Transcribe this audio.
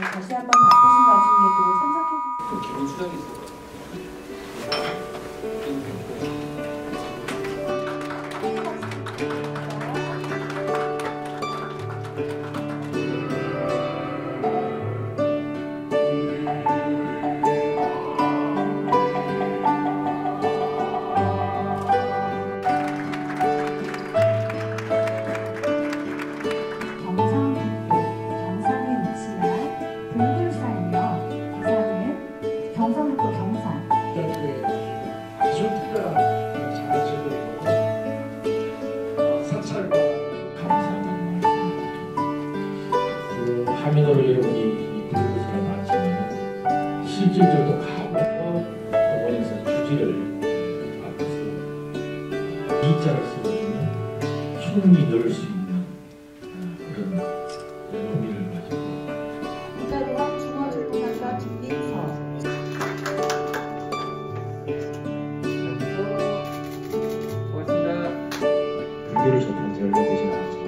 다시 한번 바쁘신 와중에 또 참석해 주신 또 기본 수당이 있어요. 그 하민으로 여러분이 이 불교를 마치면 실질적으로 가고 원에서 주지를 앞에서 이자를 쓰고 있는 충분히 넣을 수 있는 그런 의미를 가지고 국가대학 중어조동학과 김민서. 고맙습니다. 불교를 접한 제가 대신 나왔지만